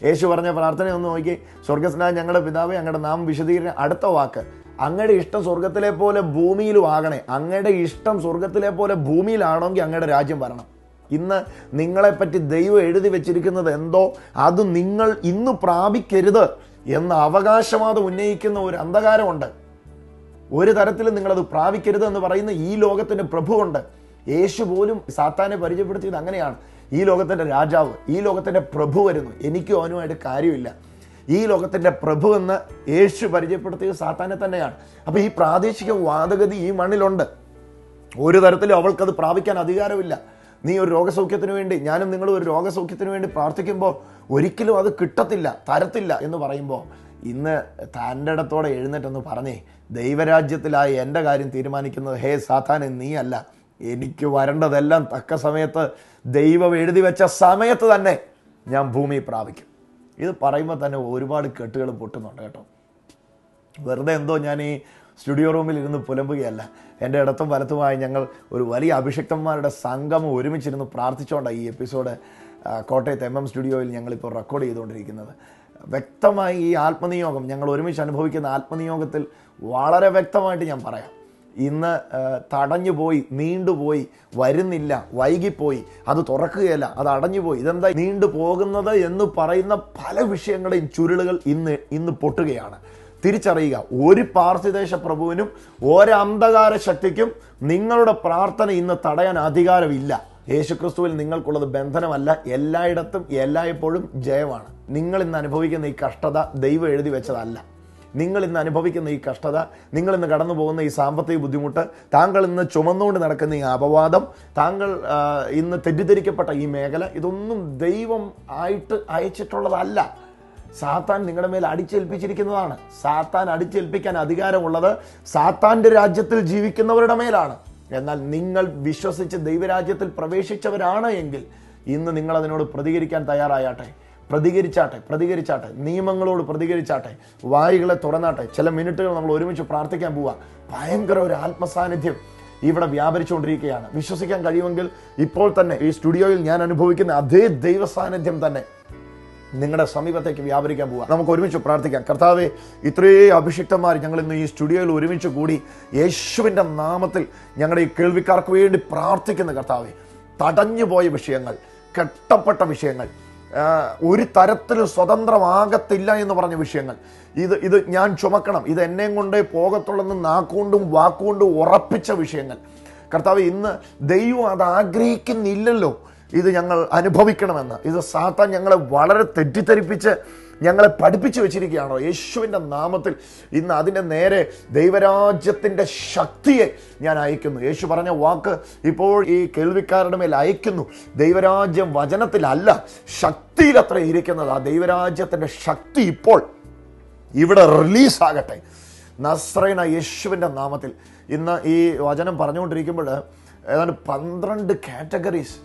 യേശു പറഞ്ഞ പ്രാർത്ഥന ഒന്ന് നോക്കി. സ്വർഗസ്നാഥ ഞങ്ങളുടെ പിതാവ് ഞങ്ങളുടെ നാം വിശദീകരണം അടുത്ത വാക്ക്. അങ്ങയുടെ ഇഷ്ടം സ്വർഗത്തിലെ പോലെ ഭൂമിയിലും ആകണേ. അങ്ങയുടെ ഇഷ്ടം സ്വർഗത്തിലെ പോലെ ഭൂമിയിലാണെങ്കിൽ അങ്ങയുടെ രാജ്യം വരണം. ഇന്ന് നിങ്ങളെപ്പറ്റി ദൈവം എഴുതി വെച്ചിരിക്കുന്നത് എന്തോ? അത് നിങ്ങൾ ഇന്ന് പ്രാപിക്കരുത് എന്ന അവകാശവാദം ഉന്നയിക്കുന്ന ഒരു അന്ധകാരമുണ്ട്. ഒരു തരത്തിലും നിങ്ങളത് പ്രാപിക്കരുത് എന്ന് പറയുന്ന ഈ ലോകത്തിന്റെ പ്രഭുവുണ്ട്. യേശു പോലും സാത്താനെ പരിചയപ്പെടുത്തിയത് അങ്ങനെയാണ്. ഈ ലോകത്തിന്റെ രാജാവ് ഈ ലോകത്തിന്റെ പ്രഭു വരുന്നു. എനിക്കും അവനുമായിട്ട് കാര്യമില്ല. ഈ ലോകത്തിന്റെ പ്രഭു എന്ന് യേശു പരിചയപ്പെടുത്തിയത് സാത്താനെ തന്നെയാണ്. അപ്പോൾ ഈ പ്രാദേശിക വാദഗതി ഈ മണ്ണിലുണ്ട്. ഒരു തരത്തിലും അവൾക്കത് പ്രാപിക്കാൻ അധികാരമില്ല. നീ ഒരു രോഗസൗഖ്യത്തിന് വേണ്ടി ഞാനും നിങ്ങളും ഒരു രോഗസൗഖ്യത്തിന് വേണ്ടി പ്രാർത്ഥിക്കുമ്പോൾ ഒരിക്കലും അത് കിട്ടത്തില്ല തരത്തില്ല എന്ന് പറയുമ്പോൾ ഇന്ന് തന്റെ ഇടത്തോടെ എഴുന്നേറ്റെന്ന് പറഞ്ഞേ ദൈവരാജ്യത്തിലായി എന്റെ കാര്യം തീരുമാനിക്കുന്നത് ഹേ സാത്താനെ നീ അല്ല. എനിക്ക് വരേണ്ടതെല്ലാം തക്ക സമയത്ത് ദൈവം എഴുതി വെച്ച സമയത്ത് തന്നെ ഞാൻ ഭൂമി പ്രാപിക്കും. ഇത് പറയുമ്പോൾ തന്നെ ഒരുപാട് കെട്ടുകൾ പൊട്ടുന്നുണ്ട് കേട്ടോ. വെറുതെ എന്തോ ഞാൻ ഈ സ്റ്റുഡിയോ റൂമിൽ ഇരുന്ന് പുലമ്പുകയല്ല. എന്റെ ഇടത്തും വലത്തുമായി ഞങ്ങൾ ഒരു വലിയ അഭിഷക്തന്മാരുടെ സംഗമം ഒരുമിച്ചിരുന്ന് പ്രാർത്ഥിച്ചുകൊണ്ടാണ് ഈ എപ്പിസോഡ് കോട്ടയത്ത് എം എം സ്റ്റുഡിയോയിൽ ഞങ്ങളിപ്പോൾ റെക്കോർഡ് ചെയ്തുകൊണ്ടിരിക്കുന്നത്. വ്യക്തമായി ഈ ആത്മനിയോഗം ഞങ്ങൾ ഒരുമിച്ച് അനുഭവിക്കുന്ന ആത്മനിയോഗത്തിൽ വളരെ വ്യക്തമായിട്ട് ഞാൻ പറയാം. ഇന്ന് തടഞ്ഞുപോയി തടഞ്ഞു പോയി നീണ്ടുപോയി വരുന്നില്ല വൈകിപ്പോയി അത് തുറക്കുകയല്ല അത് അടഞ്ഞുപോയി. ഇതെന്താ നീണ്ടു പോകുന്നത് എന്ന് പറയുന്ന പല വിഷയങ്ങളെയും ചുരുളുകൾ ഇന്ന് ഇന്ന് പൊട്ടുകയാണ്. തിരിച്ചറിയുക ഒരു പാർസിദേശ പ്രഭുവിനും ഒരന്ധകാര ശക്തിക്കും നിങ്ങളുടെ പ്രാർത്ഥന ഇന്ന് തടയാൻ അധികാരമില്ല. യേശുക്രിസ്തുവിൽ നിങ്ങൾക്കുള്ളത് ബന്ധനമല്ല എല്ലായിടത്തും എല്ലായ്പ്പോഴും ജയമാണ്. നിങ്ങൾ ഇന്ന് അനുഭവിക്കുന്ന ഈ കഷ്ടത ദൈവം എഴുതി വെച്ചതല്ല. നിങ്ങൾ ഇന്ന് അനുഭവിക്കുന്ന ഈ കഷ്ടത നിങ്ങൾ ഇന്ന് കടന്നു പോകുന്ന ഈ സാമ്പത്തിക ബുദ്ധിമുട്ട് താങ്കൾ ഇന്ന് ചുമന്നുകൊണ്ട് നടക്കുന്ന ഈ അപവാദം താങ്കൾ ഇന്ന് തെറ്റിദ്ധരിക്കപ്പെട്ട ഈ മേഖല ഇതൊന്നും ദൈവം ആയിട്ട് അയച്ചിട്ടുള്ളതല്ല. സാത്താൻ നിങ്ങളുടെ മേൽ അടിച്ചേൽപ്പിച്ചിരിക്കുന്നതാണ്. സാത്താൻ അടിച്ചേൽപ്പിക്കാൻ അധികാരമുള്ളത് സാത്താന്റെ രാജ്യത്തിൽ ജീവിക്കുന്നവരുടെ മേലാണ്. എന്നാൽ നിങ്ങൾ വിശ്വസിച്ച് ദൈവരാജ്യത്തിൽ പ്രവേശിച്ചവരാണ് എങ്കിൽ ഇന്ന് നിങ്ങൾ അതിനോട് പ്രതികരിക്കാൻ തയ്യാറായാട്ടെ. പ്രതികരിച്ചാട്ടെ പ്രതികരിച്ചാട്ടെ നിയമങ്ങളോട് പ്രതികരിച്ചാട്ടെ വായികളെ തുറന്നാട്ടെ ചില മിനിറ്റുകൾ നമ്മൾ ഒരുമിച്ച് പ്രാർത്ഥിക്കാൻ പോവാ. ഭയങ്കര ഒരു ആത്മസാന്നിധ്യം ഇവിടെ വ്യാപരിച്ചുകൊണ്ടിരിക്കുകയാണ്. വിശ്വസിക്കാൻ കഴിയുമെങ്കിൽ ഇപ്പോൾ തന്നെ ഈ സ്റ്റുഡിയോയിൽ ഞാൻ അനുഭവിക്കുന്ന അതേ ദൈവ സാന്നിധ്യം തന്നെ നിങ്ങളുടെ സമീപത്തേക്ക് വ്യാപരിക്കാൻ പോവുക നമുക്ക് ഒരുമിച്ച് പ്രാർത്ഥിക്കാം. കർത്താവെ ഇത്രയും അഭിഷിക്തന്മാർ ഞങ്ങൾ ഇന്ന് ഈ സ്റ്റുഡിയോയിൽ ഒരുമിച്ച് കൂടി യേശുവിന്റെ നാമത്തിൽ ഞങ്ങളുടെ ഈ കേൾവിക്കാർക്ക് വേണ്ടി പ്രാർത്ഥിക്കുന്ന കർത്താവെ. തടഞ്ഞുപോയ വിഷയങ്ങൾ കെട്ടപ്പെട്ട വിഷയങ്ങൾ ഒരു തരത്തിലും സ്വതന്ത്രമാകത്തില്ല എന്ന് പറഞ്ഞ വിഷയങ്ങൾ. ഇത് ഇത് ഞാൻ ചുമക്കണം. ഇത് എന്നെയും കൊണ്ടേ പോകത്തുള്ളെന്ന് നാക്കുകൊണ്ടും വാക്കുകൊണ്ടും ഉറപ്പിച്ച വിഷയങ്ങൾ. കർത്താവ് ഇന്ന് ദൈവം അത് ആഗ്രഹിക്കുന്നില്ലല്ലോ. ഇത് ഞങ്ങൾ അനുഭവിക്കണമെന്ന്. ഇത് സാത്താൻ ഞങ്ങളെ വളരെ തെറ്റിദ്ധരിപ്പിച്ച് ഞങ്ങളെ പഠിപ്പിച്ചു വെച്ചിരിക്കുകയാണോ? യേശുവിന്റെ നാമത്തിൽ ഇന്ന് അതിന്റെ നേരെ ദൈവരാജ്യത്തിന്റെ ശക്തിയെ ഞാൻ അയക്കുന്നു. യേശു പറഞ്ഞ വാക്ക് ഇപ്പോൾ ഈ കേൾവിക്കാരുടെ മേൽ അയക്കുന്നു. ദൈവരാജ്യം വചനത്തിലല്ല ശക്തിയിലത്ര ഇരിക്കുന്നത്. ആ ദൈവരാജ്യത്തിന്റെ ശക്തി ഇപ്പോൾ ഇവിടെ റിലീസാകട്ടെ. നസ്രൈന യേശുവിന്റെ നാമത്തിൽ ഇന്ന് ഈ വചനം പറഞ്ഞുകൊണ്ടിരിക്കുമ്പോൾ ഏതാണ്ട് പന്ത്രണ്ട് കാറ്റഗറീസ്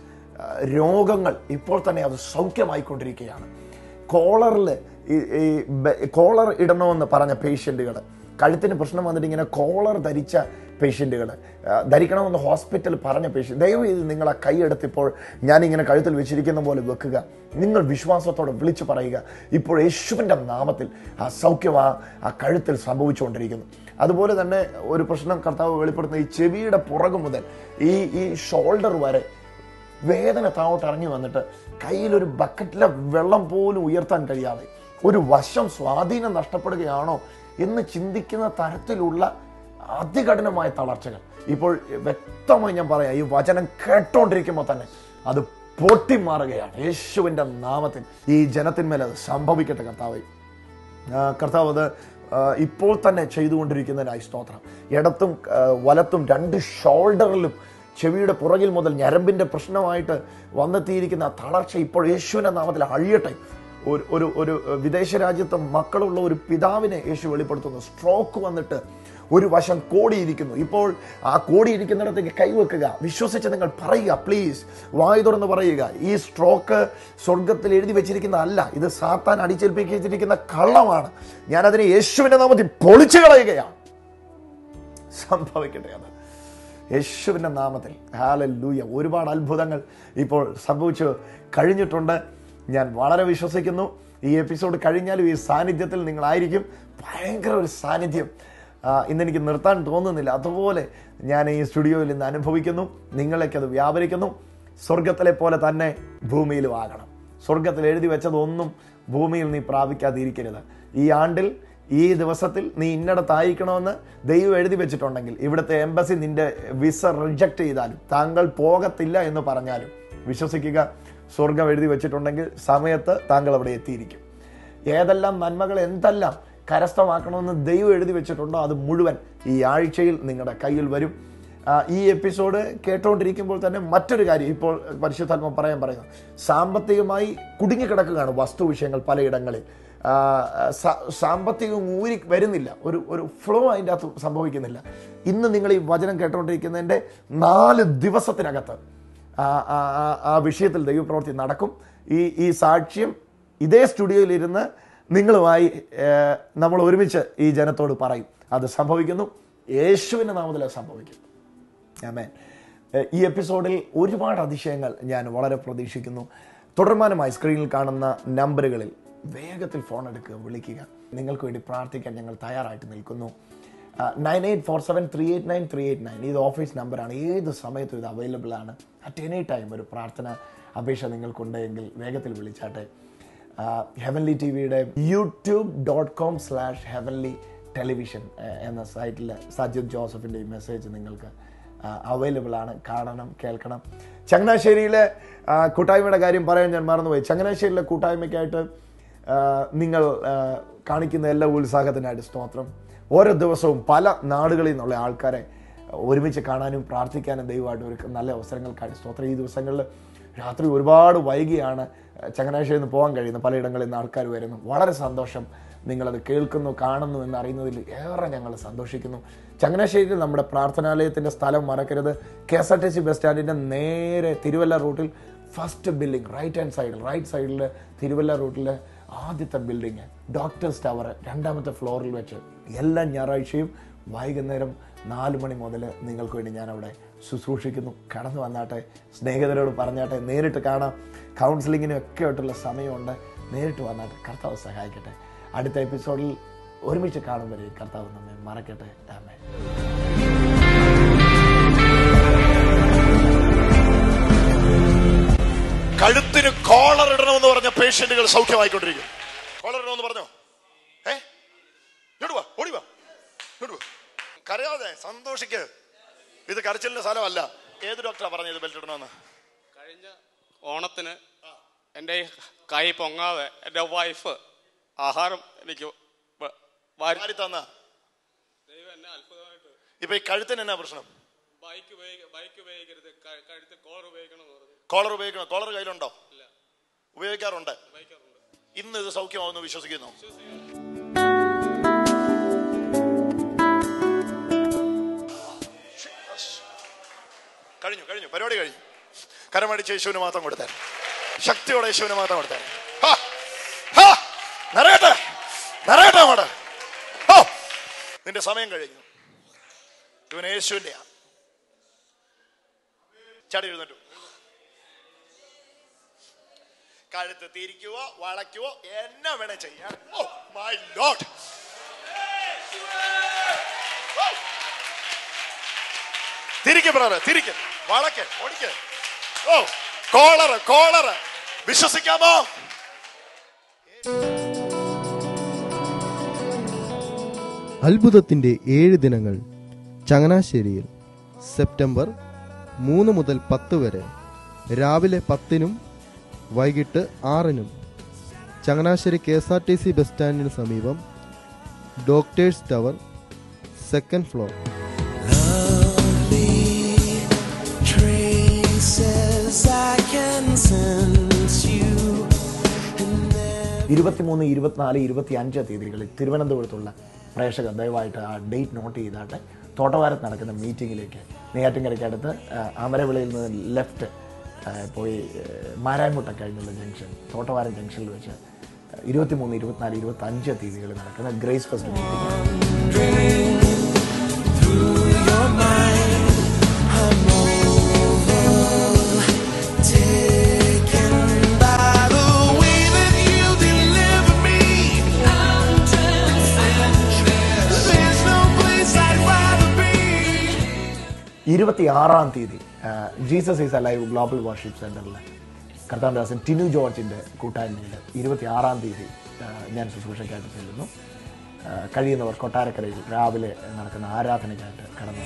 രോഗങ്ങൾ ഇപ്പോൾ തന്നെ അത് സൗഖ്യമായിക്കൊണ്ടിരിക്കുകയാണ്. കോളറിൽ ഈ കോളർ ഇടണമെന്ന് പറഞ്ഞ പേഷ്യന്റുകൾ. കഴുത്തിന് പ്രശ്നം വന്നിട്ട് ഇങ്ങനെ കോളർ ധരിച്ച പേഷ്യന്റുകൾ. ധരിക്കണമെന്ന് ഹോസ്പിറ്റൽ പറഞ്ഞ പേഷ്യൻ ദയവ് ചെയ്ത് നിങ്ങൾ ആ കൈയെടുത്തിപ്പോൾ ഞാനിങ്ങനെ കഴുത്തിൽ വെച്ചിരിക്കുന്ന പോലെ വെക്കുക. നിങ്ങൾ വിശ്വാസത്തോടെ വിളിച്ചു പറയുക. ഇപ്പോൾ യേശുവിന്റെ നാമത്തിൽ ആ സൗഖ്യം ആ ആ കഴുത്തിൽ സംഭവിച്ചുകൊണ്ടിരിക്കുന്നു. അതുപോലെ തന്നെ ഒരു പ്രശ്നം കർത്താവ് വെളിപ്പെടുത്തുന്ന. ഈ ചെവിയുടെ പുറകു മുതൽ ഈ ഈ ഷോൾഡർ വരെ വേദന താഴോട്ട് ഇറങ്ങി വന്നിട്ട് കയ്യിലൊരു ബക്കറ്റിലെ വെള്ളം പോലും ഉയർത്താൻ കഴിയാതെ ഒരു വശം സ്വാധീനം നഷ്ടപ്പെടുകയാണോ എന്ന് ചിന്തിക്കുന്ന തരത്തിലുള്ള അതികഠിനമായ തളർച്ചകൾ. ഇപ്പോൾ വ്യക്തമായി ഞാൻ പറയാം ഈ വചനം കേട്ടോണ്ടിരിക്കുമ്പോൾ തന്നെ അത് പൊട്ടി മാറുകയാണ് യേശുവിന്റെ നാമത്തിൽ ഈ ജനത്തിന്മേൽ അത് സംഭവിക്കട്ടെ കർത്താവ്. കർത്താവ് അത് ഇപ്പോൾ തന്നെ ചെയ്തുകൊണ്ടിരിക്കുന്നതിനായി സ്തോത്രം. ഇടത്തും വലത്തും രണ്ട് ഷോൾഡറിലും ചെവിയുടെ പുറകിൽ മുതൽ ഞരമ്പിന്റെ പ്രശ്നമായിട്ട് വന്നെത്തിയിരിക്കുന്ന തളർച്ച ഇപ്പോൾ യേശുവിന്റെ നാമത്തിൽ അഴിയട്ടെ. ഒരു ഒരു ഒരു വിദേശ രാജ്യത്ത് മക്കളുള്ള ഒരു പിതാവിനെ യേശു വെളിപ്പെടുത്തുന്നു. സ്ട്രോക്ക് വന്നിട്ട് ഒരു വശം കോടിയിരിക്കുന്നു. ഇപ്പോൾ ആ കോടിയിരിക്കുന്നിടത്തേക്ക് കൈവെക്കുക. വിശ്വസിച്ച് നിങ്ങൾ പറയുക പ്ലീസ് വായു തുറന്ന് പറയുക. ഈ സ്ട്രോക്ക് സ്വർഗത്തിൽ എഴുതി വെച്ചിരിക്കുന്ന അല്ല ഇത് സാത്താൻ അടിച്ചേൽപ്പിച്ചിരിക്കുന്ന കള്ളമാണ്. ഞാനതിനെ യേശുവിന്റെ നാമത്തിൽ പൊളിച്ചു കളയുകയാണ് സംഭവിക്കട്ടെ അത്. യേശുവിന്റെ നാമത്തിൽ. ഹാലല്ലൂയ ഒരുപാട് അത്ഭുതങ്ങൾ ഇപ്പോൾ സംഭവിച്ചു. കഴിഞ്ഞിട്ടുണ്ട്. ഞാൻ വളരെ വിശ്വസിക്കുന്നു. ഈ എപ്പിസോഡ് കഴിഞ്ഞാലും ഈ സാന്നിധ്യത്തിൽ നിങ്ങളായിരിക്കും. ഭയങ്കര ഒരു സാന്നിധ്യം. ഇന്നെനിക്ക് നിർത്താൻ തോന്നുന്നില്ല. അതുപോലെ ഞാൻ ഈ സ്റ്റുഡിയോയിൽ നിന്ന് അനുഭവിക്കുന്നു. നിങ്ങളേക്ക് അത് വ്യാപരിക്കുന്നു. സ്വർഗത്തിലെ പോലെ തന്നെ ഭൂമിയിലും ആകണം. സ്വർഗത്തിൽ എഴുതി വെച്ചതൊന്നും ഭൂമിയിൽ നീ പ്രാപിക്കാതിരിക്കരുത്. ഈ ആണ്ടിൽ ഈ ദിവസത്തിൽ നീ ഇന്നടത്തായിരിക്കണമെന്ന് ദൈവം എഴുതി വെച്ചിട്ടുണ്ടെങ്കിൽ ഇവിടുത്തെ എംബസി നിന്റെ വിസ റിജക്റ്റ് ചെയ്താലും താങ്കൾ പോകത്തില്ല എന്ന് പറഞ്ഞാലും വിശ്വസിക്കുക സ്വർഗം എഴുതി വെച്ചിട്ടുണ്ടെങ്കിൽ സമയത്ത് താങ്കൾ അവിടെ എത്തിയിരിക്കും. ഏതെല്ലാം നന്മകൾ എന്തെല്ലാം കരസ്ഥമാക്കണമെന്ന് ദൈവം എഴുതി വെച്ചിട്ടുണ്ടോ അത് മുഴുവൻ ഈ ആഴ്ചയിൽ നിങ്ങളുടെ കയ്യിൽ വരും. ഈ എപ്പിസോഡ് കേട്ടുകൊണ്ടിരിക്കുമ്പോൾ തന്നെ മറ്റൊരു കാര്യം ഇപ്പോൾ പരിശുദ്ധാത്മ പറയാൻ പറയുന്നു സാമ്പത്തികമായി കുടുങ്ങിക്കിടക്കുകയാണ് വസ്തു വിഷയങ്ങൾ പലയിടങ്ങളിൽ. സാമ്പത്തികം ഊരി വരുന്നില്ല. ഒരു ഒരു ഫ്ലോ അതിന്റെ അകത്ത് സംഭവിക്കുന്നില്ല. ഇന്ന് നിങ്ങൾ ഈ വചനം കേട്ടുകൊണ്ടിരിക്കുന്നതിന്റെ നാല് ദിവസത്തിനകത്ത് ആ വിഷയത്തിൽ ദൈവപ്രവൃത്തി നടക്കും. ഈ ഈ സാക്ഷ്യം ഇതേ സ്റ്റുഡിയോയിലിരുന്ന് നിങ്ങളുമായി നമ്മൾ ഒരുമിച്ച് ഈ ജനത്തോട് പറയും. അത് സംഭവിക്കുന്നു. യേശുവിന്റെ നാമത്തിൽ അത് സംഭവിക്കുന്നു ആമേൻ. ഈ എപ്പിസോഡിൽ ഒരുപാട് അതിശയങ്ങൾ ഞാൻ വളരെ പ്രതീക്ഷിക്കുന്നു. തുടർമാനമായി സ്ക്രീനിൽ കാണുന്ന നമ്പറുകളിൽ വേഗത്തിൽ ഫോൺ എടുക്കുക വിളിക്കുക. നിങ്ങൾക്ക് വേണ്ടി പ്രാർത്ഥിക്കാൻ ഞങ്ങൾ തയ്യാറായിട്ട് നിൽക്കുന്നു. Nine eight four seven three eight nine three eight nine ഇത് ഓഫീസ് നമ്പറാണ് ഏത് സമയത്തും ഇത് അവൈലബിൾ ആണ്. അറ്റ് എനി ടൈം ഒരു പ്രാർത്ഥന അപേക്ഷ നിങ്ങൾക്കുണ്ടെങ്കിൽ വേഗത്തിൽ വിളിച്ചാട്ടെ. ഹെവൻലി ടി വിയുടെ YouTube dot com slash heavenly television എന്ന സൈറ്റിൽ സജിത് ജോസഫിന്റെ ഈ മെസ്സേജ് നിങ്ങൾക്ക് അവൈലബിൾ ആണ്. കാണണം കേൾക്കണം. ചങ്ങനാശ്ശേരിയിലെ കൂട്ടായ്മയുടെ കാര്യം പറയാൻ ഞാൻ മറന്നുപോയി. ചങ്ങനാശ്ശേരിയിലെ കൂട്ടായ്മയ്ക്കായിട്ട് നിങ്ങൾ കാണിക്കുന്ന എല്ലാ ഉത്സാഹത്തിനായിട്ട് സ്തോത്രം. ഓരോ ദിവസവും പല നാടുകളിൽ നിന്നുള്ള ആൾക്കാരെ ഒരുമിച്ച് കാണാനും പ്രാർത്ഥിക്കാനും ദൈവമായിട്ട് ഒരു നല്ല അവസരങ്ങൾക്കായിട്ട് സ്തോത്രം. ഈ ദിവസങ്ങളിൽ രാത്രി ഒരുപാട് വൈകിയാണ് ചങ്ങനാശ്ശേരിയിൽ നിന്ന് പോകാൻ കഴിയുന്നത് പലയിടങ്ങളിൽ നിന്ന് ആൾക്കാർ വരുന്നു. വളരെ സന്തോഷം. നിങ്ങളത് കേൾക്കുന്നു കാണുന്നു എന്ന് അറിയുന്നതിൽ ഏറെ ഞങ്ങൾ സന്തോഷിക്കുന്നു. ചങ്ങനാശ്ശേരിയിൽ നമ്മുടെ പ്രാർത്ഥനാലയത്തിന്റെ സ്ഥലം മറക്കരുത്. K S R T C bus സ്റ്റാൻഡിന്റെ നേരെ തിരുവല്ല റൂട്ടിൽ ഫസ്റ്റ് ബിൽഡിംഗ് റൈറ്റ് ഹാൻഡ് സൈഡിൽ റൈറ്റ് സൈഡിൽ തിരുവല്ല റൂട്ടിൽ ആദ്യത്തെ ബിൽഡിങ് ഡോക്ടേഴ്സ് ടവർ രണ്ടാമത്തെ ഫ്ലോറിൽ വെച്ച് എല്ലാ ഞായറാഴ്ചയും വൈകുന്നേരം നാല് മണി മുതൽ നിങ്ങൾക്ക് വേണ്ടി ഞാൻ അവിടെ ശുശ്രൂഷിക്കുന്നു. കടന്നു വന്നാട്ടെ സ്നേഹിതരോട് പറഞ്ഞാട്ടെ നേരിട്ട് കാണാം. കൗൺസിലിങ്ങിനും ഒക്കെ ആയിട്ടുള്ള സമയമുണ്ട്. നേരിട്ട് വന്നാട്ടെ കർത്താവ് സഹായിക്കട്ടെ. അടുത്ത എപ്പിസോഡിൽ ഒരുമിച്ച് കാണും വരെ കർത്താവ് നമ്മെ മറക്കട്ടെ. ആമേ കോളർ ഇടണമെന്ന് പറഞ്ഞ പേഷ്യന്റുകൾ സൗഖ്യമായിക്കൊണ്ടിരിക്കും. കോളർ ഇടണമെന്ന് പറഞ്ഞോ? ഏ? ഓടിവാ കരയാതെ സന്തോഷിക്ക്. ഇത് കരച്ചിലിന്റെ സ്ഥലമല്ല. ഏത് ഡോക്ടറാ പറഞ്ഞത് ബെൽറ്റ് ഇടണമെന്ന്? കഴിഞ്ഞ ഓണത്തിന് എന്റെ കൈ പൊങ്ങാതെ എന്റെ വൈഫ് ആഹാരം എനിക്ക് വാരി തന്ന. ദൈവം എന്നെ അത്ഭുതമായിട്ട് ഇപ്പൊ ഈ കഴുത്തിന് എന്നാ പ്രശ്നം? ബൈക്ക് ബൈക്ക് ഉപയോഗിക്കരുത്. കഴുത്ത് കോളർ ഉപയോഗിക്കണം കോളർ ഉപയോഗിക്കണം. കോളർ കയ്യിലുണ്ടോ? ഉപയോഗിക്കാറുണ്ട്. ഇന്ന് ഇത് സൗഖ്യമാവുമെന്ന് വിശ്വസിക്കുന്നു. കഴിഞ്ഞു കഴിഞ്ഞു. പരിപാടി കഴിഞ്ഞു. കരമടിച്ച് യേശുവിന് മാത്രം കൊടുത്തേ. ശക്തിയോടെ യേശുവിന് മാത്രം കൊടുത്തേ. ഹാ, ഹാ, നിറയട്ടെ! നിറയട്ടെ അങ്ങോട്ട്. ഓ നിന്റെ സമയം കഴിഞ്ഞു. ഇവൻ യേശുവിന്റെയാ ചാടി എഴുന്നേറ്റു. കഴുത്ത് തിരിക്കുവോ വളയ്ക്കുവോ എന്നെ വേണേ ചെയ്യാം ഓ മൈ ലോഡ് തിരിക്ക് ബ്രദറെ തിരിക്ക്. വളക്കേ ഓടിക്ക്. ഓ കോളറ് കോളറ് വിശ്വസിക്കാമോ? അത്ഭുതത്തിന്റെ ഏഴ് ദിനങ്ങൾ ചങ്ങനാശ്ശേരിയിൽ സെപ്റ്റംബർ മൂന്ന് മുതൽ പത്ത് വരെ. രാവിലെ പത്തിനും വൈകിട്ട് ആറിനും Changanassery K S R T C bus സ്റ്റാൻഡിന് സമീപം ഡോക്ടേഴ്സ് ടവർ സെക്കൻഡ് ഫ്ലോർ. ഇരുപത്തിമൂന്ന് ഇരുപത്തിനാല് ഇരുപത്തി അഞ്ച് തീയതികളിൽ തിരുവനന്തപുരത്തുള്ള പ്രേക്ഷകർ ദയവായിട്ട് ആ ഡേറ്റ് നോട്ട് ചെയ്താട്ടെ തോട്ടവാരത്ത് നടക്കുന്ന മീറ്റിങ്ങിലേക്ക് നെയ്യാറ്റിൻകരയ്ക്കടുത്ത് അമരവിളയിൽ നിന്ന് ലെഫ്റ്റ് പോയി ആ, മാരായമുട്ട കഴിഞ്ഞുള്ള ജംഗ്ഷൻ തോട്ടവാരം ജംഗ്ഷനിൽ വെച്ച് ഇരുപത്തി മൂന്ന് ഇരുപത്തിനാല് ഇരുപത്തി അഞ്ച് തീയതികളിൽ നടക്കുന്ന ഗ്രേസ് ഫസ്റ്റ് മീറ്റിംഗ് ഇരുപത്തി ആറാം തീയതി Jesus is alive global worship സെന്ററിൽ കർത്താൻദാസൻ ടിനു ജോർജിന്റെ കൂട്ടായ്മയിൽ ഇരുപത്തി ആറാം തീയതി ഞാൻ ശുശ്രൂഷയ്ക്കായിട്ട് ചെല്ലുന്നു കഴിയുന്നവർ കൊട്ടാരക്കരയിൽ രാവിലെ നടക്കുന്ന ആരാധനയ്ക്കായിട്ട് കടന്നു.